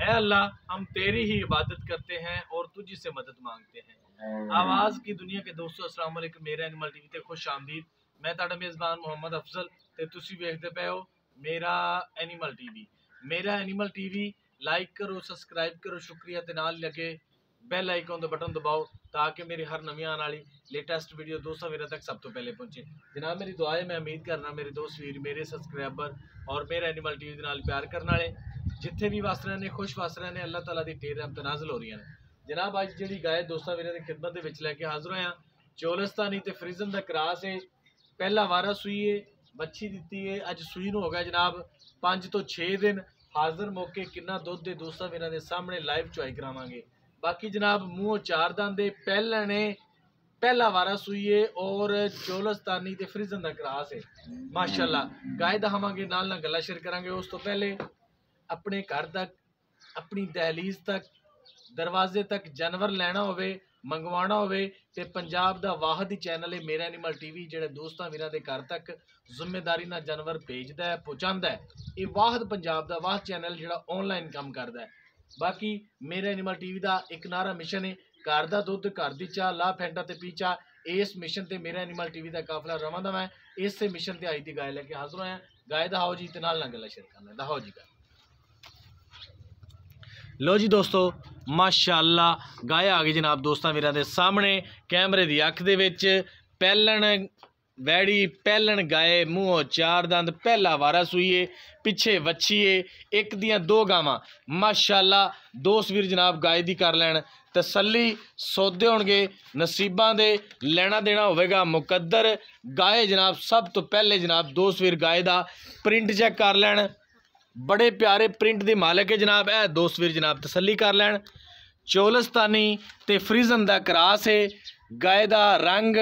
ए अल्लाह हम तेरी ही इबादत करते हैं और तुझी से मदद मांगते हैं आवाज़ की दुनिया के दोस्तों अस्सलाम वालेकुम मेरा एनिमल टीवी ਤੇ ਖੁਸ਼ ਆਮਦੀਦ ਮੈਂ ਤੁਹਾਡਾ ਮੇਜ਼ਬਾਨ ਮੁਹੰਮਦ ਅਫਜ਼ਲ ਤੇ ਤੁਸੀਂ ਵੇਖਦੇ ਪਏ ਹੋ ਮੇਰਾ ਐਨੀਮਲ ਟੀਵੀ ਮੇਰਾ ਐਨੀਮਲ ਟੀਵੀ ਲਾਈਕ ਕਰੋ ਸਬਸਕ੍ਰਾਈਬ ਕਰੋ ਸ਼ੁਕਰੀਆ ਤੇ ਨਾਲ ਲੱਗੇ ਬੈਲ ਆਈਕਨ ਦਾ ਬਟਨ ਦਬਾਓ ਤਾਂ ਕਿ ਮੇਰੀ ਹਰ ਨਵੀਂ ਆਉਣ ਵਾਲੀ ਲੇਟੈਸਟ ਵੀਡੀਓ ਦੋਸਤਾਂ ਵੀਰਾਂ ਤੱਕ ਸਭ ਤੋਂ ਪਹਿਲੇ ਪਹੁੰਚੇ ਜਨਾਬ ਮੇਰੀ ਦੁਆ ਹੈ ਮੈਂ ਉਮੀਦ ਕਰਨਾ ਮੇਰੇ ਦੋਸਤ ਵੀਰ ਮੇਰੇ ਸਬਸਕ੍ਰਾਈਬਰ ਔਰ ਮੇਰਾ ਐਨੀਮਲ ਟੀਵੀ ਦੇ ਨਾਲ ਪਿਆਰ ਕਰਨ ਵਾਲੇ ਜਿੱਥੇ ਵੀ ਵਸ ਰਹੇ ਨੇ, ਖੁਸ਼ ਵਸ ਰਹੇ ਨੇ, ਅੱਲਾਹ ਤਾਲਾ ਦੀ ਢੇਰ ਰਹਿਮਤ ਨਾਜ਼ਲ ਹੋ ਰਹੀਆਂ ਨੇ। ਜਨਾਬ, ਅੱਜ ਜਿਹੜੀ ਗਾਇ ਦੋਸਤਾਂ ਵੀਰਾਂ ਦੀ ਖਿਦਮਤ ਦੇ ਵਿੱਚ ਲੈ ਕੇ ਹਾਜ਼ਰ ਹੋਇਆ, ਚੋਲਸਤਾਨੀ ਤੇ ਫਰੀਜ਼ਨ ਦਾ ਕਰਾਸ ਹੈ ਪਹਿਲਾ ਵਾਰਾ ਸੂਈ ਹੈ ਬੱਚੀ ਦਿੱਤੀ ਹੈ ਅੱਜ ਸੂਈ ਨੂੰ ਹੋ ਗਿਆ ਜਨਾਬ 5 ਤੋਂ 6 ਦਿਨ। ਹਾਜ਼ਰ ਮੌਕੇ ਕਿੰਨਾ ਦੁੱਧ ਦੇ ਦੋਸਤਾਂ ਵੀਰਾਂ ਦੇ ਸਾਹਮਣੇ ਲਾਈਵ ਚੁਆਈ ਕਰਾਵਾਂਗੇ। ਬਾਕੀ ਜਨਾਬ, ਮੂੰਹੋਂ ਚਾਰ ਦੰਦ ਪਹਿਲਾਂ ਨੇ ਪਹਿਲਾ ਵਾਰਾ ਸੂਈਏ ਔਰ ਚੋਲਸਤਾਨੀ ਤੇ ਫਰੀਜ਼ਨ ਦਾ ਕਰਾਸ ਹੈ ਮਾਸ਼ਾਅੱਲਾ ਗਾਇ ਦਹਾਵਾਂਗੇ ਨਾਲ ਨਾਲ ਗੱਲਾਂ ਸ਼ੇਅਰ ਕਰਾਂਗੇ। ਉਸ ਤੋਂ ਪਹਿਲੇ ਆਪਣੇ ਘਰ ਤੱਕ, ਆਪਣੀ ਦਹਲੀਜ਼ ਤੱਕ, ਦਰਵਾਜ਼ੇ ਤੱਕ ਜਾਨਵਰ ਲੈਣਾ ਹੋਵੇ, ਮੰਗਵਾਉਣਾ ਹੋਵੇ ਤੇ ਪੰਜਾਬ ਦਾ ਵਾਹਦ ਹੀ ਚੈਨਲ ਹੈ ਮੇਰਾ ਐਨੀਮਲ ਟੀਵੀ, ਜਿਹੜੇ ਦੋਸਤਾਂ ਵੀਰਾਂ ਦੇ ਘਰ ਤੱਕ ਜ਼ਿੰਮੇਵਾਰੀ ਨਾਲ ਜਾਨਵਰ ਭੇਜਦਾ ਹੈ, ਪਹੁੰਚਾਉਂਦਾ ਹੈ। ਇਹ ਵਾਹਦ ਪੰਜਾਬ ਦਾ ਵਾਹਦ ਚੈਨਲ ਜਿਹੜਾ ਆਨਲਾਈਨ ਕੰਮ ਕਰਦਾ ਹੈ। ਬਾਕੀ ਮੇਰਾ ਐਨੀਮਲ ਟੀਵੀ ਦਾ ਇੱਕ ਨਾਰਾ ਮਿਸ਼ਨ ਹੈ, ਘਰ ਦਾ ਦੁੱਧ, ਘਰ ਦੀ ਚਾਹ ਲਾ ਫੈਂਟਾ ਤੇ ਪੀਚਾ ਇਸ ਮਿਸ਼ਨ ਤੇ ਮੇਰਾ ਐਨੀਮਲ ਟੀਵੀ ਦਾ ਕਾਫਲਾ ਰਵਾਂ ਦਾ ਮੈਂ, ਇਸੇ ਮਿਸ਼ਨ ਤੇ ਆਈ ਦੀ ਗਾਇ ਲੈ ਕੇ ਹਾਜ਼ਰ ਹੋਇਆ। ਗਾਇ ਦਾ ਹਾਓ ਜੀ, ਤੇ ਨਾਲ ਨਾਲ ਗੱਲਾਂ ਸ਼ੇਅਰ ਕਰਨਾ ਦਾ ਹਾਓ ਜੀ ਗਾਇ। ਲੋ ਜੀ ਦੋਸਤੋ, ਮਾਸ਼ਾਅੱਲਾ ਗਾਇਆ ਆ ਗਈ ਜਨਾਬ ਦੋਸਤਾਂ ਵੀਰਾਂ ਦੇ ਸਾਹਮਣੇ, ਕੈਮਰੇ ਦੀ ਅੱਖ ਦੇ ਵਿੱਚ, ਪਹਿਲਣ ਵੈੜੀ, ਪਹਿਲਣ ਗਾਏ, ਮੂੰਹੋਂ ਚਾਰ ਦੰਦ, ਪਹਿਲਾ ਵਾਰਾ ਸੂਈਏ, ਪਿੱਛੇ ਵੱਛੀਏ, ਇੱਕ ਦੀਆਂ ਦੋ ਗਾਵਾਂ। ਮਾਸ਼ਾਅੱਲਾ, ਦੋਸਤ ਵੀਰ ਜਨਾਬ ਗਾਏ ਦੀ ਕਰ ਲੈਣ, ਤਸੱਲੀ, ਸੌਦੇ ਹੋਣਗੇ, ਨਸੀਬਾਂ ਦੇ, ਲੈਣਾ ਦੇਣਾ ਹੋਵੇਗਾ ਮੁਕੱਦਰ। ਗਾਏ ਜਨਾਬ, ਸਭ ਤੋਂ ਪਹਿਲੇ ਜਨਾਬ ਦੋਸਤ ਵੀਰ ਗਾਏ ਦਾ, ਪ੍ਰਿੰਟ ਚੈੱਕ ਕਰ ਲੈਣ। ਬੜੇ ਪਿਆਰੇ ਪ੍ਰਿੰਟ ਦੇ ਮਾਲਕ ਹੈ ਜਨਾਬ, ਇਹ ਦੋਸਤ ਵੀਰ ਜਨਾਬ ਤਸੱਲੀ ਕਰ ਲੈਣ। ਚੋਲਸਤਾਨੀ ਤੇ ਫਰੀਜ਼ਨ ਦਾ ਕਰਾਸ ਹੈ, ਗਾਏ ਦਾ ਰੰਗ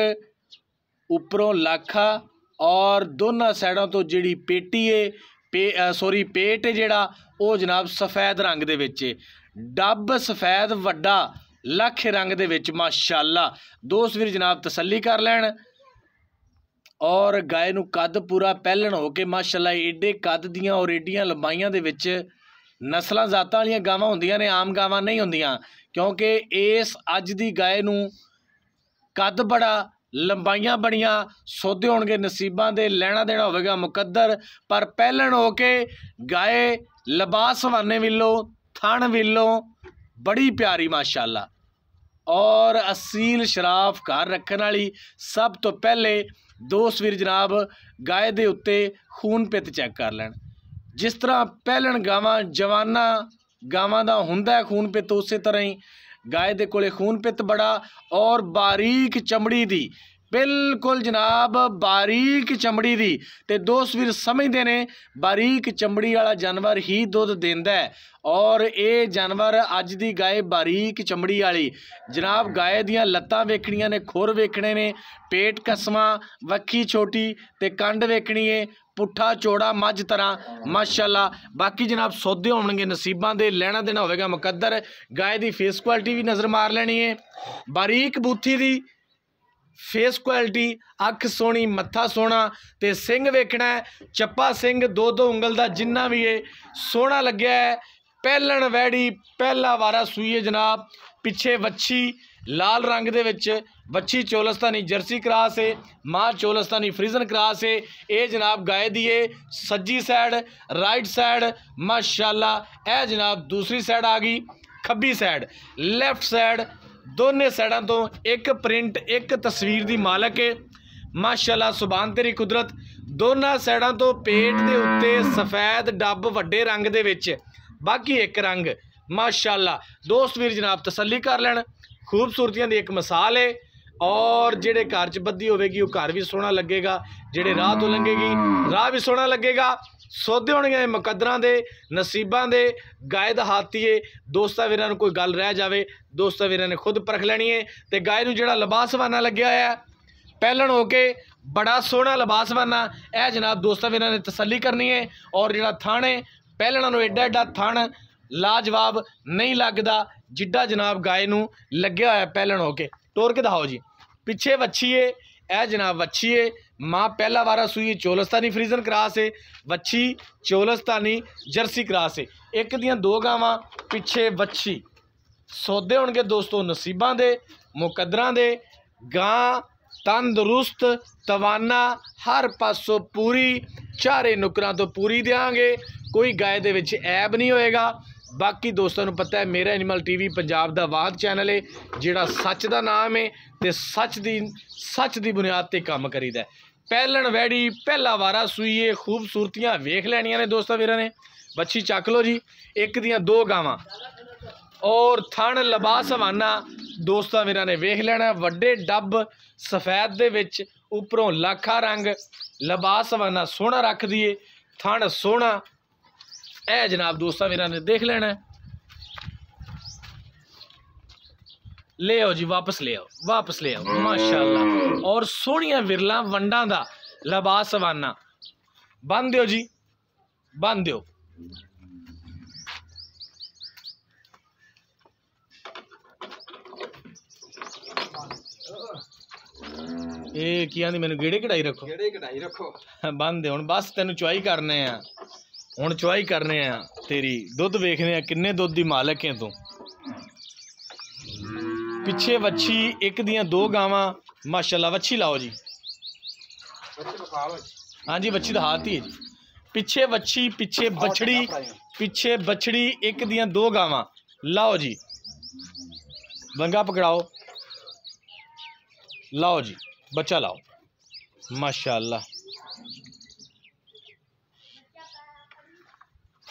ਉੱਪਰੋਂ ਲਾਖਾ ਔਰ ਦੋਨਾਂ ਸਾਈਡਾਂ ਤੋਂ ਜਿਹੜੀ ਪੇਟੀ ਏ ਪੇ ਸੌਰੀ ਪੇਟ ਹੈ ਜਿਹੜਾ, ਉਹ ਜਨਾਬ ਸਫੈਦ ਰੰਗ ਦੇ ਵਿੱਚ ਏ ਡੱਬ ਸਫੈਦ ਵੱਡਾ, ਲੱਖ ਰੰਗ ਦੇ ਵਿੱਚ, ਮਾਸ਼ਾਅੱਲਾ। ਦੋਸਤ ਵੀਰ ਜਨਾਬ ਤਸੱਲੀ ਕਰ ਲੈਣ। ਔਰ ਗਾਏ ਨੂੰ ਕੱਦ ਪੂਰਾ ਪਹਿਲਣ ਹੋ ਕੇ ਮਾਸ਼ਾਅੱਲਾ ਏਡੇ ਕੱਦ ਦੀਆਂ ਔਰ ਏਡੀਆਂ ਲੰਬਾਈਆਂ ਦੇ ਵਿੱਚ ਨਸਲਾਂ ਜ਼ਾਤਾਂ ਵਾਲੀਆਂ ਗਾਵਾਂ ਹੁੰਦੀਆਂ ਨੇ, ਆਮ ਗਾਵਾਂ ਨਹੀਂ ਹੁੰਦੀਆਂ। ਕਿਉਂਕਿ ਇਸ ਅੱਜ ਦੀ ਗਾਏ ਨੂੰ ਕੱਦ ਬੜਾ, ਲੰਬਾਈਆਂ ਬੜੀਆਂ ਸੌਦੇ ਹੋਣਗੇ ਨਸੀਬਾਂ ਦੇ, ਲੈਣਾ ਦੇਣਾ ਹੋਵੇਗਾ ਮੁਕੱਦਰ। ਪਰ ਪਹਿਲਣ ਹੋ ਕੇ ਗਾਏ ਲਿਬਾਸ ਹਵਾਨੇ ਵਿੱਲੋਂ, ਥਣ ਵਿੱਲੋਂ ਬੜੀ ਪਿਆਰੀ ਮਾਸ਼ਾਅੱਲਾ। ਔਰ ਅਸੀਲ ਸ਼ਰਾਫ ਘਰ ਰੱਖਣ ਵਾਲੀ ਸਭ ਤੋਂ ਪਹਿਲੇ ਦੋ ਸਵੇਰ ਜਨਾਬ ਗਾਏ ਦੇ ਉੱਤੇ ਖੂਨ ਪਿੱਤ ਚੈੱਕ ਕਰ ਲੈਣ। ਜਿਸ ਤਰ੍ਹਾਂ ਪਹਿਲਣ ਗਾਵਾਂ ਜਵਾਨਾਂ ਗਾਵਾਂ ਦਾ ਹੁੰਦਾ ਖੂਨ ਪਿੱਤ, ਉਸੇ ਤਰ੍ਹਾਂ ਹੀ ਗਾਏ ਦੇ ਕੋਲੇ ਖੂਨ ਪਿੱਤ ਬੜਾ ਔਰ ਬਾਰੀਕ ਚਮੜੀ ਦੀ ਬਿਲਕੁਲ ਜਨਾਬ, ਬਾਰੀਕ ਚਮੜੀ ਦੀ। ਤੇ ਦੋਸਤ ਵੀਰ ਸਮਝਦੇ ਨੇ, ਬਾਰੀਕ ਚਮੜੀ ਵਾਲਾ ਜਾਨਵਰ ਹੀ ਦੁੱਧ ਦਿੰਦਾ ਹੈ। ਔਰ ਇਹ ਜਾਨਵਰ ਅੱਜ ਦੀ ਗਾਏ ਬਾਰੀਕ ਚਮੜੀ ਵਾਲੀ। ਜਨਾਬ, ਗਾਏ ਦੀਆਂ ਲੱਤਾਂ ਵੇਖਣੀਆਂ ਨੇ, ਖੁਰ ਵੇਖਣੇ ਨੇ, ਪੇਟ ਕਸਮਾ, ਵੱਖੀ ਛੋਟੀ ਤੇ ਕੰਡ ਵੇਖਣੀ ਏ, ਪੁੱਠਾ, ਚੋੜਾ, ਮੱਝ ਤਰ੍ਹਾਂ, ਮਾਸ਼ਾਅੱਲਾ। ਬਾਕੀ ਜਨਾਬ, ਸੌਦੇ ਹੋਣਗੇ, ਨਸੀਬਾਂ ਦੇ, ਲੈਣਾ ਦੇਣਾ ਹੋਵੇਗਾ ਮੁਕੱਦਰ। ਗਾਏ ਦੀ ਫੇਸ ਕੁਆਲਿਟੀ ਵੀ ਨਜ਼ਰ ਮਾਰ ਲੈਣੀ ਏ। ਬਾਰੀਕ ਬੂਥੀ ਦੀ ਫੇਸ ਕੁਆਲਿਟੀ, ਅੱਖ ਸੋਹਣੀ, ਮੱਥਾ ਸੋਹਣਾ ਤੇ ਸਿੰਘ ਵੇਖਣਾ ਚੱਪਾ ਸਿੰਘ, ਦੋ ਦੋ ਉਂਗਲ ਦਾ ਜਿੰਨਾ ਵੀ ਏ ਸੋਹਣਾ ਲੱਗਿਆ ਹੈ। ਪਹਿਲਣ ਵੈੜੀ, ਪਹਿਲਾ ਵਾਰਾ ਸੂਈਏ ਜਨਾਬ। ਪਿੱਛੇ ਵੱਛੀ, ਲਾਲ ਰੰਗ ਦੇ ਵਿੱਚ ਵੱਛੀ ਚੋਲਸਤਾਨੀ ਜਰਸੀ ਕਰਾਸ ਏ, ਮਾਂ ਚੋਲਸਤਾਨੀ ਫਰੀਜ਼ਨ ਕਰਾਸ ਏ। ਇਹ ਜਨਾਬ ਗਾਏ ਦੀ ਏ, ਸੱਜੀ ਸਾਈਡ, ਰਾਈਟ ਸਾਈਡ, ਮਾਸ਼ਾਅੱਲਾ, ਇਹ ਜਨਾਬ ਦੂਸਰੀ ਸਾਈਡ ਆ ਗਈ, ਖੱਬੀ ਸਾਈਡ, ਲੈਫਟ ਸਾਈਡ ਦੋਨੇ ਸਾਈਡਾਂ ਤੋਂ ਇੱਕ ਪ੍ਰਿੰਟ, ਇੱਕ ਤਸਵੀਰ ਦੀ ਮਾਲਕ ਏ ਮਾਸ਼ਾਅੱਲਾ ਸੁਬਾਨ ਤੇਰੀ ਕੁਦਰਤ। ਦੋਨਾਂ ਸਾਈਡਾਂ ਤੋਂ ਪੇਟ ਦੇ ਉੱਤੇ ਸਫੈਦ ਡੱਬ ਵੱਡੇ ਰੰਗ ਦੇ ਵਿੱਚ, ਬਾਕੀ ਇੱਕ ਰੰਗ। ਮਾਸ਼ਾਅੱਲਾ, ਦੋਸਤ ਵੀਰ ਜਨਾਬ, ਤਸੱਲੀ ਕਰ ਲੈਣ। ਖੂਬਸੂਰਤੀਆਂ ਦੀ ਇੱਕ ਮਿਸਾਲ ਹੈ ਔਰ ਜਿਹੜੇ ਘਰ 'ਚ ਬੱਦੀ ਹੋਵੇਗੀ, ਉਹ ਘਰ ਵੀ ਸੋਹਣਾ ਲੱਗੇਗਾ। ਜਿਹੜੇ ਰਾਹ ਤੋਂ ਲੰਘੇਗੀ, ਰਾਹ ਵੀ ਸੋਹਣਾ ਲੱਗੇਗਾ। ਸੋਧੇ ਹੋਣਗੇ ਮੁਕੱਦਰਾਂ ਦੇ, ਨਸੀਬਾਂ ਦੇ, ਗਾਏ ਦਾ ਹਾਤੀਏ ਦੋਸਤਾਂ ਵੀਰਾਂ ਨੂੰ ਕੋਈ ਗੱਲ ਰਹਿ ਜਾਵੇ, ਦੋਸਤਾਂ ਵੀਰਾਂ ਨੇ ਖੁਦ ਪਰਖ ਲੈਣੀ ਹੈ ਤੇ ਗਾਏ ਨੂੰ ਜਿਹੜਾ ਲਿਬਾਸਵਾਨਾ ਲੱਗਿਆ ਹੋਇਆ, ਪਹਿਲਣ ਹੋ ਕੇ ਬੜਾ ਸੋਹਣਾ ਲਿਬਾਸਵਾਨਾ, ਇਹ ਜਨਾਬ ਦੋਸਤਾਂ ਵੀਰਾਂ ਨੇ ਤਸੱਲੀ ਕਰਨੀ ਹੈ ਔਰ ਜਿਹੜਾ ਥਣ ਹੈ ਪਹਿਲਣਾ ਨੂੰ ਐਡਾ ਐਡਾ ਥਣ ਲਾਜਵਾਬ ਨਹੀਂ ਲੱਗਦਾ ਜਿੱਡਾ ਜਨਾਬ ਗਾਏ ਨੂੰ ਲੱਗਿਆ ਹੋਇਆ ਪਹਿਲਣ ਹੋ ਕੇ। ਤੋਰ ਕੇ ਦਿਖਾਓ ਜੀ। ਪਿੱਛੇ ਵੱਛੀਏ ਇਹ ਜਨਾਬ ਵੱਛੀਏ माँ पहला वारा सूई चोलस्तानी फ्रीजन क्रास है ਵੱਛੀ ਚੋਲਸਤਾਨੀ ਜਰਸੀ ਕਰਾਸ ਹੈ ਇੱਕ ਦੀਆਂ ਦੋ ਗਾਵਾਂ ਪਿੱਛੇ ਵੱਛੀ ਸੌਦੇ ਹੋਣਗੇ ਦੋਸਤੋ ਨਸੀਬਾਂ ਦੇ ਮੁਕੱਦਰਾਂ ਦੇ ਗਾਂ ਤੰਦਰੁਸਤ ਤਵਾਨਾ ਹਰ ਪਾਸੋਂ ਪੂਰੀ ਚਾਰੇ ਨੁਕਰਾਂ ਤੋਂ ਪੂਰੀ ਦੇਾਂਗੇ ਕੋਈ ਗਾਇ ਦੇ ਵਿੱਚ ਐਬ ਨਹੀਂ ਹੋਏਗਾ ਬਾਕੀ ਦੋਸਤਾਂ ਨੂੰ ਪਤਾ ਹੈ ਮੇਰਾ ਐਨੀਮਲ ਟੀਵੀ ਪੰਜਾਬ ਦਾ ਬਾਦ ਚੈਨਲ ਹੈ ਜਿਹੜਾ ਸੱਚ ਦਾ ਨਾਮ ਹੈ ਤੇ ਸੱਚ ਦੀ ਸੱਚ ਦੀ ਬੁਨਿਆਦ ਤੇ ਕੰਮ ਕਰੀਦਾ ਪਹਿਲਣ ਵੈੜੀ, ਪਹਿਲਾ ਵਾਰਾ ਸੂਈਏ, ਖੂਬਸੂਰਤੀਆਂ ਵੇਖ ਲੈਣੀਆਂ ਨੇ ਦੋਸਤਾਂ ਵੀਰਾਂ ਨੇ। ਬੱਚੀ ਚੱਕ ਲਓ ਜੀ, ਇੱਕ ਦੀਆਂ ਦੋ ਗਾਵਾਂ। ਔਰ ਥਣ ਲਬਾਸ ਹਵਾਨਾ ਦੋਸਤਾਂ ਵੀਰਾਂ ਨੇ ਵੇਖ ਲੈਣਾ, ਵੱਡੇ ਡੱਬ ਸਫੈਦ ਦੇ ਵਿੱਚ, ਉੱਪਰੋਂ ਲਾਖਾ ਰੰਗ, ਲਬਾਸ ਹਵਾਨਾ ਸੋਹਣਾ ਰੱਖ ਦਈਏ, ਥਣ ਸੋਹਣਾ। ਇਹ ਜਨਾਬ ਦੋਸਤਾਂ ਵੀਰਾਂ ਨੇ ਦੇਖ ਲੈਣਾ। ਲੈ ਆਓ ਜੀ ਵਾਪਸ ਲੈ ਆਓ ਵਾਪਸ ਲੈ ਆਓ ਮਾਸ਼ਾਅੱਲਾ ਔਰ ਸੋਹਣੀਆਂ ਵਿਰਲਾਂ ਵੰਡਾਂ ਦਾ ਲਬਾਸ ਹਵਾਨਾ ਬੰਨ ਦਿਓ ਜੀ ਬੰਨ ਦਿਓ ਇਹ ਕੀ ਆਂਦੀ ਮੈਨੂੰ ਗੇੜੇ ਕਢਾਈ ਰੱਖੋ ਕਿਹੜੇ ਕਢਾਈ ਰੱਖੋ ਬੰਦ ਦੇ ਹੁਣ ਬਸ ਤੈਨੂੰ ਚੁਆਈ ਕਰਨੇ ਆ ਹੁਣ ਚੁਆਈ ਕਰਨੇ ਆ ਤੇਰੀ ਦੁੱਧ ਵੇਖਦੇ ਆ ਕਿੰਨੇ ਦੁੱਧ ਦੀ ਮਾਲਕ ਹੈ ਤੂੰ ਪਿੱਛੇ ਵੱਛੀ ਇੱਕ ਦੀਆਂ ਦੋ ਗਾਵਾਂ ਮਾਸ਼ਾਅੱਲਾ ਵੱਛੀ ਲਾਓ ਜੀ। ਬੱਚੇ ਬਖਾਵ ਹਾਂਜੀ ਵੱਛੀ ਦਾ ਹਾਥ ਹੀ ਹੈ ਜੀ। ਪਿੱਛੇ ਵੱਛੀ ਪਿੱਛੇ ਬਛੜੀ ਪਿੱਛੇ ਬਛੜੀ ਇੱਕ ਦੀਆਂ ਦੋ ਗਾਵਾਂ। ਲਾਓ ਜੀ। ਵੰਗਾ ਪਕੜਾਓ। ਲਾਓ ਜੀ। ਬੱਚਾ ਲਾਓ। ਮਾਸ਼ਾਅੱਲਾ।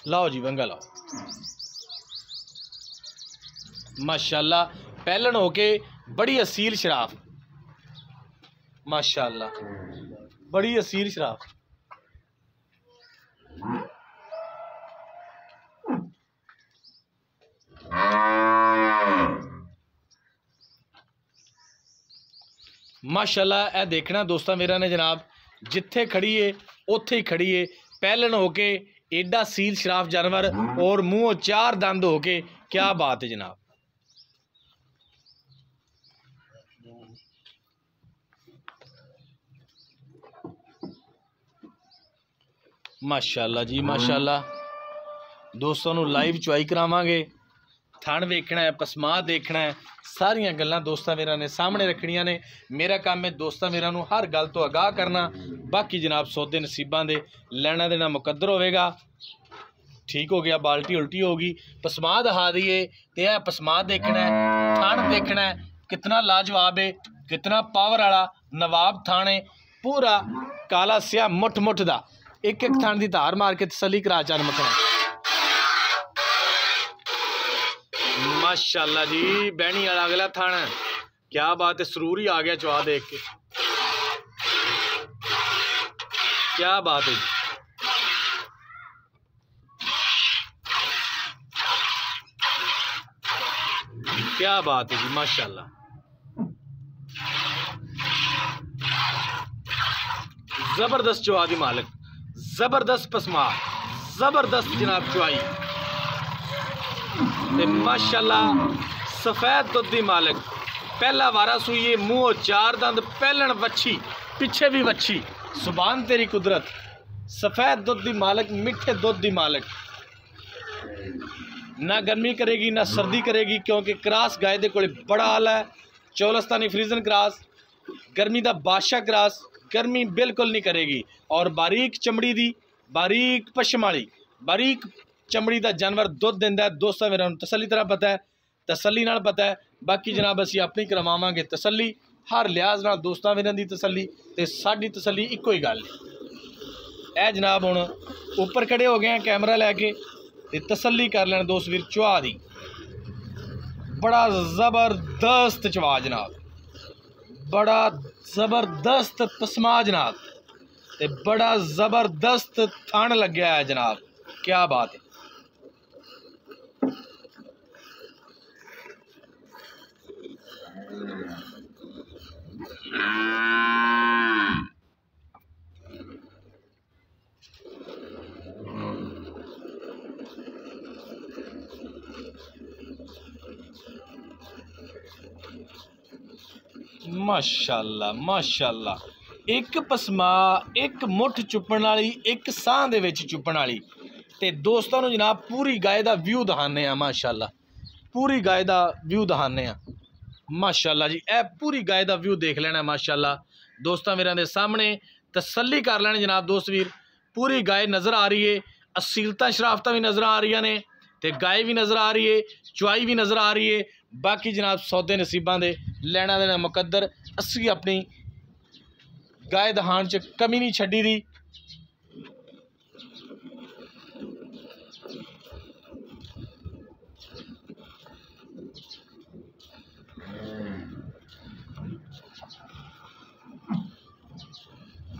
ਲਾਓ ਜੀ ਵੰਗਾ ਲਾਓ। ਮਾਸ਼ਾਅੱਲਾ। ਪਹਿਲਣ ਹੋ ਕੇ ਬੜੀ ਅਸੀਲ ਸ਼ਰਾਫ ਮਾਸ਼ਾਅੱਲਾ ਬੜੀ ਅਸੀਲ ਸ਼ਰਾਫ ਮਾਸ਼ਾਅੱਲਾ ਇਹ ਦੇਖਣਾ ਦੋਸਤਾਂ ਮੇਰਾ ਨੇ ਜਨਾਬ ਜਿੱਥੇ ਖੜੀ ਏ ਉੱਥੇ ਹੀ ਖੜੀ ਏ ਪਹਿਲਣ ਹੋ ਕੇ ਏਡਾ ਸੀਲ ਸ਼ਰਾਫ ਜਾਨਵਰ ਔਰ ਮੂੰਹੋਂ ਚਾਰ ਦੰਦ ਹੋ ਕੇ ਕੀ ਬਾਤ ਹੈ ਜਨਾਬ ਮਾਸ਼ਾਅੱਲਾ ਜੀ, ਮਾਸ਼ਾਅੱਲਾ। ਦੋਸਤਾਂ ਨੂੰ ਲਾਈਵ ਚੁਆਈ ਕਰਾਵਾਂਗੇ। ਥਣ ਵੇਖਣਾ ਹੈ ਪਸਮਾ ਦੇਖਣਾ ਹੈ, ਸਾਰੀਆਂ ਗੱਲਾਂ ਦੋਸਤਾਂ ਮੇਰਾ ਨੇ ਸਾਹਮਣੇ ਰੱਖਣੀਆਂ ਨੇ। ਮੇਰਾ ਕੰਮ ਹੈ ਦੋਸਤਾਂ ਮੇਰਾ ਨੂੰ ਹਰ ਗੱਲ ਤੋਂ ਅਗਾਹ ਕਰਨਾ। ਬਾਕੀ ਜਨਾਬ ਸੌਦੇ ਨਸੀਬਾਂ ਦੇ, ਲੈਣਾ ਦੇਣਾ ਮੁਕੱਦਰ ਹੋਵੇਗਾ। ਠੀਕ ਹੋ ਗਿਆ, ਬਾਲਟੀ ਉਲਟੀ ਹੋ ਗਈ। ਪਸਮਾ ਦਿਖਾ ਦਈਏ, ਤੇ ਇਹ ਪਸਮਾ ਦੇਖਣਾ ਹੈ, ਥਣ ਦੇਖਣਾ ਹੈ, ਕਿਤਨਾ ਲਾਜਵਾਬ ਹੈ ਕਿਤਨਾ ਪਾਵਰ ਵਾਲਾ, ਨਵਾਬ ਥਾਣੇ, ਪੂਰਾ ਕਾਲਾ ਸਿਆ ਮੁੱਠ ਮੁੱਠ ਦਾ। ਇੱਕ ਇੱਕ ਥਣ ਦੀ ਧਾਰ ਮਾਰ ਕੇ ਤਸੱਲੀ ਕਰਾ ਚਰਨ ਮਖਣਾ ਮਾਸ਼ਾਅੱਲਾ ਜੀ, ਬਹਿਣੀ ਵਾਲਾ ਅਗਲਾ ਥਾਣਾ। ਕੀ ਬਾਤ ਹੈ ਸਰੂਰ ਹੀ ਆ ਗਿਆ ਚਵਾ ਦੇਖ ਕੇ। ਕੀ ਬਾਤ ਹੈ ਕੀ ਬਾਤ ਹੈ ਜੀ, ਮਾਸ਼ਾਅੱਲਾ। ਜ਼ਬਰਦਸਤ ਜਵਾ ਦੀ ਮਾਲਕ। ਜ਼ਬਰਦਸਤ ਪਸਮਾ, ਜ਼ਬਰਦਸਤ ਜਨਾਬ ਚੁਆਈ ਤੇ ਮਾਸ਼ਾਅੱਲਾ, ਸਫੈਦ ਦੁੱਧ ਦੀ ਮਾਲਕ। ਪਹਿਲਾ ਵਾਰਾ ਸੂਈਏ, ਮੂੰਹੋਂ ਚਾਰ ਦੰਦ, ਪਹਿਲਣ ਵੱਛੀ, ਪਿੱਛੇ ਵੀ ਵੱਛੀ। ਸੁਬਾਨ ਤੇਰੀ ਕੁਦਰਤ, ਸਫੈਦ ਦੁੱਧ ਦੀ ਮਾਲਕ, ਮਿੱਠੇ ਦੁੱਧ ਦੀ ਮਾਲਕ। ਨਾ ਗਰਮੀ ਕਰੇਗੀ, ਨਾ ਸਰਦੀ ਕਰੇਗੀ, ਕਿਉਂਕਿ ਕਰਾਸ ਗਾਏ ਦੇ ਕੋਲੇ ਬੜਾ ਆਲਾ ਹੈ। ਚੌਲਸਤਾਨੀ ਫਰੀਜ਼ਨ ਕਰਾਸ, ਗਰਮੀ ਦਾ ਬਾਦਸ਼ਾਹ ਕਰਾਸ। ਗਰਮੀ ਬਿਲਕੁਲ ਨਹੀਂ ਕਰੇਗੀ। ਔਰ ਬਾਰੀਕ ਚਮੜੀ ਦੀ, ਬਾਰੀਕ ਪਸ਼ਮ ਵਾਲੀ, ਬਾਰੀਕ ਚਮੜੀ ਦਾ ਜਾਨਵਰ ਦੁੱਧ ਦਿੰਦਾ ਹੈ। ਦੋਸਤਾਂ ਮੇਰਾ ਨੂੰ ਤਸੱਲੀ ਤਰ੍ਹਾਂ ਪਤਾ ਹੈ, ਤਸੱਲੀ ਨਾਲ ਪਤਾ ਹੈ। ਬਾਕੀ ਜਨਾਬ ਅਸੀਂ ਆਪਣੀ ਕਰਵਾਵਾਂਗੇ ਤਸੱਲੀ, ਹਰ ਲਿਹਾਜ਼ ਨਾਲ ਦੋਸਤਾਂ ਵੀਰਾਂ ਦੀ ਤਸੱਲੀ ਤੇ ਸਾਡੀ ਤਸੱਲੀ ਇੱਕੋ ਹੀ ਗੱਲ। ਹੈ ਇਹ ਜਨਾਬ ਹੁਣ ਉੱਪਰ ਖੜੇ ਹੋ ਗਏ ਆ ਕੈਮਰਾ ਲੈ ਕੇ ਤੇ ਤਸੱਲੀ ਕਰ ਲੈਣ ਦੋਸਤ ਵੀਰ ਚਵਾ ਦੀ। ਬੜਾ ਜ਼ਬਰਦਸਤ ਚਵਾ ਜਨਾਬ। ਬੜਾ ਜ਼ਬਰਦਸਤ ਪਸਮਾ ਜਨਾਬ ਤੇ ਬੜਾ ਜ਼ਬਰਦਸਤ ਥਣ ਲੱਗਿਆ ਹੈ ਜਨਾਬ ਕੀ ਬਾਤ ਹੈ ਮਾਸ਼ਾਅੱਲਾ ਮਾਸ਼ਾਅੱਲਾ। ਇੱਕ ਪਸਮਾ, ਇੱਕ ਮੁੱਠ ਚੁੱਪਣ ਵਾਲੀ, ਇੱਕ ਸਾਹ ਦੇ ਵਿੱਚ ਚੁੱਪਣ ਵਾਲੀ। ਤੇ ਦੋਸਤਾਂ ਨੂੰ ਜਨਾਬ ਪੂਰੀ ਗਾਇ ਦਾ ਵਿਊ ਦਿਖਾਣੇ ਆ ਮਾਸ਼ਾਅੱਲਾ। ਪੂਰੀ ਗਾਇ ਦਾ ਵਿਊ ਦਿਖਾਣੇ ਆ ਮਾਸ਼ਾਅੱਲਾ ਜੀ, ਇਹ ਪੂਰੀ ਗਾਇ ਦਾ ਵਿਊ ਦੇਖ ਲੈਣਾ, ਮਾਸ਼ਾਅੱਲਾ। ਦੋਸਤਾਂ ਵੀਰਾਂ ਦੇ ਸਾਹਮਣੇ ਤਸੱਲੀ ਕਰ ਲੈਣ ਜਨਾਬ ਦੋਸਤ ਵੀਰ। ਪੂਰੀ ਗਾਇ ਨਜ਼ਰ ਆ ਰਹੀ ਏ, ਅਸੀਲਤਾ, ਸ਼ਰਾਫਤਾਂ ਵੀ ਨਜ਼ਰ ਆ ਰਹੀਆਂ ਨੇ ਤੇ ਗਾਇ ਵੀ ਨਜ਼ਰ ਆ ਰਹੀ ਏ, ਚੁਆਈ ਵੀ ਨਜ਼ਰ ਆ ਰਹੀ ਏ। ਬਾਕੀ ਜਨਾਬ ਸੌਦੇ ਨਸੀਬਾਂ ਦੇ ਲੈਣਾ ਦੇਣਾ ਮੁਕੱਦਰ, ਅਸੀਂ ਆਪਣੀ ਗਾਇ ਦਹਾਨ ਚ ਕਮੀ ਨਹੀਂ ਛੱਡੀ ਦੀ।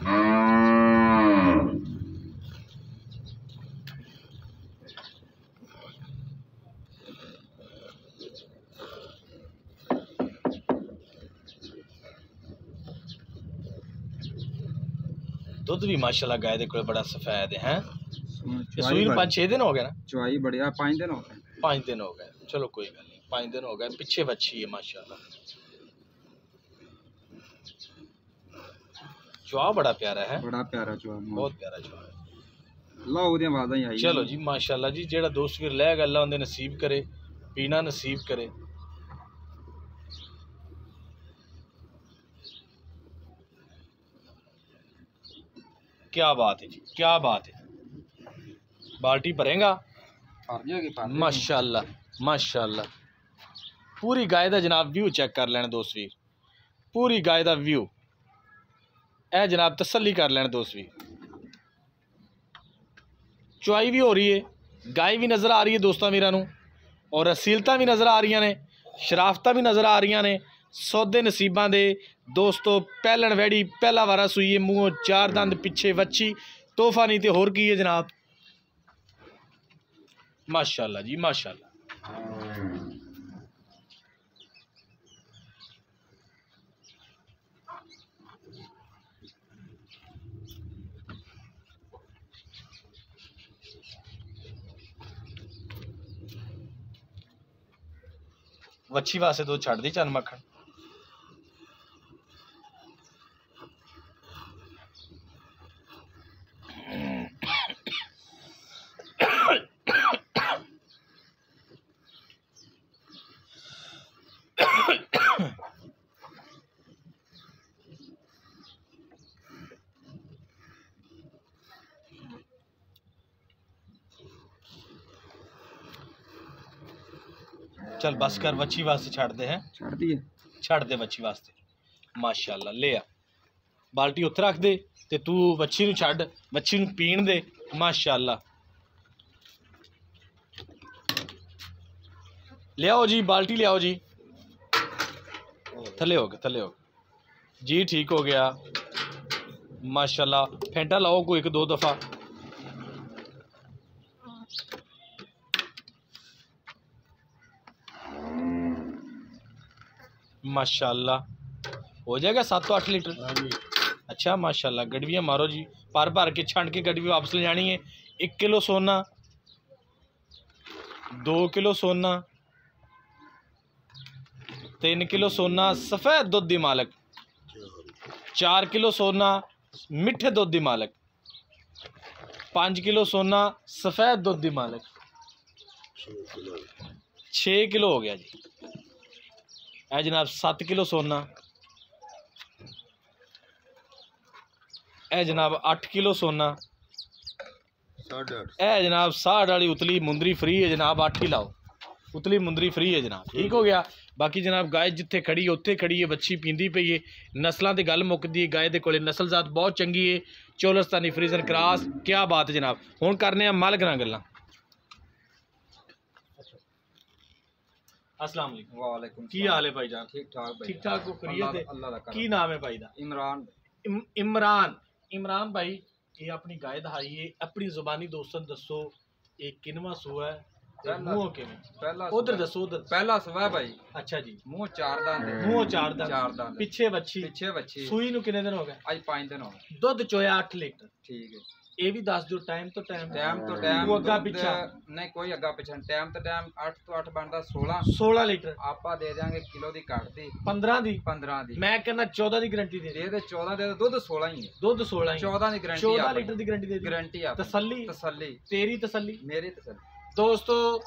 ਦੁੱਧ ਵੀ ਮਾਸ਼ਾਅੱਲਾ ਗਾਇ ਦੇ ਕੋਲ ਬੜਾ ਸਫੈਦ ਹੈ ਹੈਂ? ਤੇ ਸੂਈ ਨੂੰ 5-6 ਦਿਨ ਹੋ ਗਏ ਨਾ ਚੁਆਈ ਬੜਿਆ 5 ਦਿਨ ਹੋ ਗਏ 5 ਦਿਨ ਹੋ ਗਏ ਚਲੋ ਕੋਈ ਗੱਲ ਨਹੀਂ 5 ਦਿਨ ਹੋ ਗਏ ਪਿੱਛੇ ਵੱਛੀ ਹੈ ਮਾਸ਼ਾਅੱਲਾ ਚੁਆ ਬੜਾ ਪਿਆਰਾ ਹੈ ਬੜਾ ਪਿਆਰਾ ਚੁਆ ਬਹੁਤ ਪਿਆਰਾ ਚੁਆ ਹੈ ਲਾਉ ਦੀਆਂ ਆਵਾਜ਼ਾਂ ਹੀ ਆਈ ਚਲੋ ਜੀ ਮਾਸ਼ਾਅੱਲਾ ਜੀ ਜਿਹੜਾ ਦੋਸਤ ਵੀਰ ਲੈ ਗੱਲਾਂ ਉਹਦੇ ਨਸੀਬ ਕਰੇ ਪੀਣਾ ਨਸੀਬ ਕਰੇ ਕੀ ਬਾਤ ਹੈ ਜੀ ਕੀ ਬਾਤ ਹੈ। ਬਾਲਟੀ ਭरेगा ਭਰ ਜਾਏਗੀ ਭਰ ਮਾਸ਼ਾਅੱਲਾ ਮਾਸ਼ਾਅੱਲਾ। ਪੂਰੀ ਗਾਇ ਦਾ ਜਨਾਬ ਵਿਊ ਚੈੱਕ ਕਰ ਲੈਣ ਦੋਸਤ ਵੀਰ। ਪੂਰੀ ਗਾਇ ਦਾ ਵਿਊ ਇਹ ਜਨਾਬ ਤਸੱਲੀ ਕਰ ਲੈਣ ਦੋਸਤ ਵੀਰ। ਚੁਆਈ ਵੀ ਹੋ ਰਹੀ ਹੈ ਗਾਇ ਵੀ ਨਜ਼ਰ ਆ ਰਹੀ ਹੈ ਦੋਸਤਾਂ ਵੀਰਾਂ ਨੂੰ। ਔਰ ਅਸੀਲਤਾਂ ਵੀ ਨਜ਼ਰ ਆ ਰਹੀਆਂ ਨੇ ਸ਼ਰਾਫਤਾਂ ਵੀ ਨਜ਼ਰ ਆ ਰਹੀਆਂ ਨੇ। ਸੌਦੇ ਨਸੀਬਾਂ ਦੇ ਦੋਸਤੋ, ਪਹਿਲਣ ਵੈੜੀ ਪਹਿਲਾ ਵਾਰਾ ਸੂਈਏ ਮੂੰਹੋਂ ਚਾਰ ਦੰਦ ਪਿੱਛੇ ਵੱਛੀ। ਤੋਹਫਾ ਨਹੀਂ ਤੇ ਹੋਰ ਕੀ ਹੈ ਜਨਾਬ? ਮਾਸ਼ਾਅੱਲਾ ਜੀ, ਮਾਸ਼ਾਅੱਲਾ। ਵੱਛੀ ਵਾਸਤੇ ਦੋ ਛੱਡਦੀ ਚੰਨ ਮੱਖਣ। ਚਲ ਬਸ ਕਰ ਵੱਛੀ ਵਾਸਤੇ ਛੱਡਦੇ ਹੈ। ਛੱਡ ਦਈਏ ਛੱਡ ਦੇ ਵੱਛੀ ਵਾਸਤੇ। ਮਾਸ਼ਾਅੱਲਾ ਲੈ ਆ। ਬਾਲਟੀ ਉੱਥੇ ਰੱਖ ਦੇ ਤੇ ਤੂੰ ਵੱਛੀ ਨੂੰ ਛੱਡ ਵੱਛੀ ਨੂੰ ਪੀਣ ਦੇ। ਮਾਸ਼ਾਅੱਲਾ। ਲਿਆਓ ਜੀ ਬਾਲਟੀ ਲਿਆਓ ਜੀ। ਥੱਲੇ ਹੋ ਗਿਆ ਥੱਲੇ ਹੋ। ਜੀ ਠੀਕ ਹੋ ਗਿਆ। ਮਾਸ਼ਾਅੱਲਾ ਫੈਂਟਾ ਲਾਓ ਕੋਈ ਇੱਕ ਦੋ ਦਫਾ। माशाल्लाह। हो जाएगा सात तो आठ लीटर? अच्छा माशाल्लाह गड़वियाँ मारो जी। भर भर के छंड के गड़वी वापस ले जानी है। एक किलो सोना दो किलो सोना तीन किलो सोना सफ़ेद दुध दी मालक। चार किलो सोना मिठे दुध दी मालक। पाँच किलो सोना सफ़ेद दुध दी मालक। छः किलो हो गया जी। ਇਹ ਜਨਾਬ 7 ਕਿਲੋ ਸੋਨਾ। ਇਹ ਜਨਾਬ 8 ਕਿਲੋ ਸੋਨਾ। ਇਹ ਜਨਾਬ ਸਾੜ ਵਾਲੀ ਉਤਲੀ ਮੁੰਦਰੀ ਫ੍ਰੀ ਹੈ ਜਨਾਬ 8 ਹੀ ਲਾਓ। ਉਤਲੀ ਮੁੰਦਰੀ ਫ੍ਰੀ ਹੈ ਜਨਾਬ ਠੀਕ ਹੋ ਗਿਆ। ਬਾਕੀ ਜਨਾਬ ਗਾਇ ਜਿੱਥੇ ਖੜੀ ਉੱਥੇ ਖੜੀ ਹੈ ਬੱਚੀ ਪੀਂਦੀ ਪਈ ਹੈ ਨਸਲਾਂ ਤੇ ਗੱਲ ਮੁੱਕਦੀ ਹੈ ਗਾਇ ਦੇ ਕੋਲੇ ਨਸਲ ਜ਼ਾਤ ਬਹੁਤ ਚੰਗੀ ਹੈ ਚੋਲਸਤਾਨੀ ਫਰੀਜ਼ਨ ਕਰਾਸ ਕੀ ਬਾਤ ਹੈ ਜਨਾਬ। ਹੁਣ ਕਰਨੇ ਆ ਮਾਲਕ ਨਾਲ ਗੱਲਾਂ। ਅਸਲਾਮ ਅਲੈਕੁਮ। ਵਾਲੇਕੁਮ ਕੀ ਹਾਲ ਹੈ ਭਾਈਜਾਨ ਠੀਕ ਠਾਕ ਭਾਈ ਠੀਕ ਠਾਕ ਖਰੀਦ ਹੈ ਅੱਲਾਹ ਦਾ ਕੀ ਨਾਮ ਹੈ ਭਾਈ ਦਾ? ਇਮਰਾਨ। ਇਮ- ਇਮਰਾਨ। ਇਮਰਾਨ ਭਾਈ ਇਹ ਆਪਣੀ ਗਾਇ ਦਹਾਈਏ ਆਪਣੀ ਜ਼ੁਬਾਨੀ ਦੋਸਤਾਂ ਦੱਸੋ ਇਹ ਕਿਨਵਾ ਸੂਆ ਹੈ ਮੂੰਹ ਕਿਵੇਂ? ਪਹਿਲਾ ਉਧਰ ਦੱਸੋ ਉਧਰ ਪਹਿਲਾ ਸਵਾ ਭਾਈ। ਅੱਛਾ ਜੀ। ਮੂੰਹ ਚਾਰ ਦੰਦ ਮੂੰਹ ਚਾਰ ਦਾ ਚਾਰ ਦੰਦ ਪਿੱਛੇ ਵੱਛੀ। ਪਿੱਛੇ ਬੱਚੇ ਸੂਈ ਨੂੰ ਕਿੰਨੇ ਦਿਨ ਹੋ ਗਏ? ਅੱਜ 5 ਦਿਨ ਹੋ ਗਏ। ਦੁੱਧ ਚੋਇਆ 8 ਲੀਟਰ। ਠੀਕ ਹੈ। ਇਹ ਵੀ ਦੱਸ ਦਿਓ ਟਾਈਮ ਤੋਂ ਟਾਈਮ ਟਾਈਮ ਤੋਂ ਟਾਈਮ ਉਹ ਅੱਗਾ ਪਿੱਛਾ? ਨਹੀਂ ਕੋਈ ਅੱਗਾ ਪਿੱਛਾ ਟਾਈਮ ਤੋਂ ਟਾਈਮ 8 ਤੋਂ 8 ਬਣਦਾ 16 16 ਲੀਟਰ। ਆਪਾਂ ਦੇ ਦਿਆਂਗੇ ਕਿਲੋ ਦੀ ਘੱਟ ਦੀ 15 ਦੀ। 15 ਦੀ। ਮੈਂ ਕਹਿੰਦਾ 14 ਦੀ ਗਾਰੰਟੀ ਦੇ ਦੇ ਦੇ 14 ਦੇ ਦੇ, ਦੁੱਧ 16 ਹੀ ਹੈ। ਦੁੱਧ 16 ਹੀ 14 ਦੀ ਗਾਰੰਟੀ 14 ਆ ਲੀਟਰ ਦੀ ਗਾਰੰਟੀ ਦੇ ਦਿਓ। ਗਾਰੰਟੀ ਆ ਤਸੱਲੀ। ਤਸੱਲੀ। ਤੇਰੀ ਤਸੱਲੀ। ਮੇਰੀ ਤਸੱਲੀ। ਦੋਸਤੋ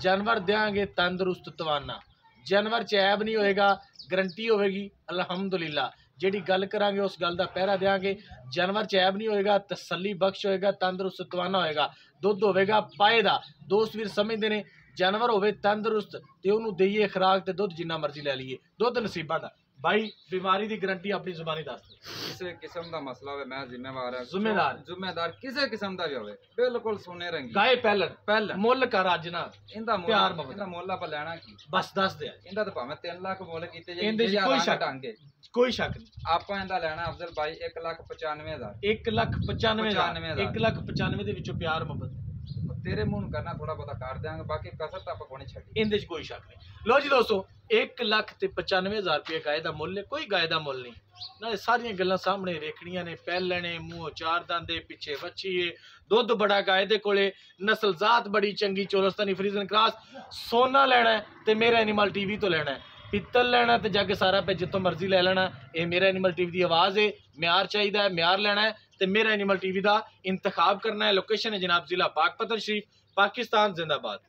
ਜਾਨਵਰ ਦਿਆਂਗੇ ਤੰਦਰੁਸਤ ਤਵਾਨਾ। ਜਾਨਵਰ ਚ ਐਬ ਨਹੀਂ ਹੋਏਗਾ ਗਰੰਟੀ ਹੋਵੇਗੀ। ਅਲਹਮਦੁਲਿਲਾ। ਜਿਹੜੀ ਗੱਲ ਕਰਾਂਗੇ, ਉਸ ਗੱਲ ਦਾ ਪਹਿਰਾ ਦਿਆਂਗੇ। ਜਾਨਵਰ ਚ ਐਬ ਨਹੀਂ ਹੋਏਗਾ, ਤਸੱਲੀ ਬਖਸ਼ ਹੋਏਗਾ, ਤੰਦਰੁਸਤ ਤਵਾਨਾ ਹੋਏਗਾ। ਦੁੱਧ ਹੋਵੇਗਾ ਪਾਏ ਦਾ, ਦੋਸਤ ਵੀਰ ਸਮਝਦੇ ਨੇ, ਜਾਨਵਰ ਹੋਵੇ ਤੰਦਰੁਸਤ ਤੇ ਉਹਨੂੰ ਦਈਏ ਖੁਰਾਕ ਤੇ ਦੁੱਧ ਜਿੰਨਾ ਮਰਜ਼ੀ ਲੈ ਲਈਏ। ਦੁੱਧ ਨਸੀਬਾਂ ਦਾ। ਬਾਈ ਬਿਮਾਰੀ ਦੀ ਗਰੰਟੀ ਆਪਣੀ ਜ਼ੁਬਾਨੀ ਦੱਸ ਦੇ। ਕਿਸੇ ਕਿਸਮ ਦਾ ਮਸਲਾ ਹੋਵੇ ਮੈਂ ਜ਼ਿੰਮੇਵਾਰ ਹਾਂ। ਜ਼ਿੰਮੇਦਾਰ। ਜ਼ਿੰਮੇਦਾਰ ਕਿਸੇ ਕਿਸਮ ਦਾ ਵੀ ਹੋਵੇ ਬਿਲਕੁਲ ਸੋਨੇ ਰੰਗੀ। ਗਾਏ ਪਹਿਲਣ। ਪਹਿਲਾਂ ਮੁੱਲ ਕਰ ਅੱਜ ਨਾ। ਇਹਦਾ ਮੁੱਲ ਪਿਆਰ ਮੁਹੱਬਤ। ਇਹਦਾ ਮੁੱਲ ਆਪਾਂ ਲੈਣਾ ਕੀ? ਬਸ ਦੱਸ ਦੇ। ਇਹਦਾ ਤਾਂ ਭਾਵੇਂ 3 ਲੱਖ ਮੁੱਲ ਕੀਤੇ ਜੇ ਇਹਦੇ ਕੋਈ ਸ਼ੱਕ ਢੰਗੇ ਕੋਈ ਸ਼ੱਕ ਨਹੀਂ। ਆਪਾਂ ਇਹਦਾ ਲੈਣਾ ਅਫਜ਼ਲ ਬਾਈ 1 ਲੱਖ 95 ਹਜ਼ਾਰ। 1 ਲੱਖ 95 95 ਹਜ਼ਾਰ। 1 ਲੱਖ 95 ਦੇ ਵਿੱਚੋਂ ਪਿਆਰ ਮੁਹੱਬਤ। ਤੇਰੇ ਮੂੰਹ ਨੂੰ ਕਰਨਾ ਥੋੜਾ ਬਹੁਤਾ ਕਰ ਦਿਆਂਗੇ, ਬਾਕੀ ਕਸਰ ਤਾਂ ਆਪਾਂ ਕੋਈ ਛੱਡੀ। ਇਹਦੇ 'ਚ ਕੋਈ ਸ਼ੱਕ ਨਹੀਂ। ਲੋ ਜੀ ਦੋਸਤੋ 1 ਲੱਖ ਤੇ 95000 ਰੁਪਏ ਗਾਏ ਦਾ ਮੁੱਲ ਹੈ, ਕੋਈ ਗਾਏ ਦਾ ਮੁੱਲ ਨਹੀਂ। ਨਾਲੇ ਸਾਰੀਆਂ ਗੱਲਾਂ ਸਾਹਮਣੇ ਵੇਖਣੀਆਂ ਨੇ ਪਹਿਲਣੇ ਮੂੰਹ ਚਾਰ ਦੰਦੇ ਪਿੱਛੇ ਵੱਛੀਏ। ਦੁੱਧ ਬੜਾ ਗਾਏ ਦੇ ਕੋਲੇ, ਨਸਲ ਜ਼ਾਤ ਬੜੀ ਚੰਗੀ ਚੋਲਸਤਾਨੀ ਫਰੀਜ਼ਨ ਕ੍ਰਾਸ। ਸੋਨਾ ਲੈਣਾ ਤੇ ਮੇਰਾ ਐਨੀਮਲ ਟੀਵੀ ਤੋਂ ਲੈਣਾ ਪਿੱਤਲ ਲੈਣਾ ਤੇ ਜੱਗ ਸਾਰਾ ਪੈ ਜਿੱਥੋਂ ਮਰਜ਼ੀ ਲੈ ਲੈਣਾ ਇਹ ਮੇਰਾ ਐਨੀਮਲ ਟੀਵੀ ਦੀ ਆਵਾਜ਼ ਹੈ, ਮਿਆਰ ਚਾਹੀਦਾ ਹੈ, ਮਿਆਰ ਲੈਣਾ ਹੈ। ਤੇ ਮੇਰਾ ਐਨੀਮਲ ਟੀਵੀ ਦਾ ਇੰਤਖਾਬ ਕਰਨਾ ਹੈ। ਲੋਕੇਸ਼ਨ ਹੈ ਜਨਾਬ ਜ਼ਿਲ੍ਹਾ ਪਾਕਪਤਨ ਸ਼ਰੀਫ, ਪਾਕਿਸਤਾਨ ਜ਼ਿੰਦਾਬਾਦ।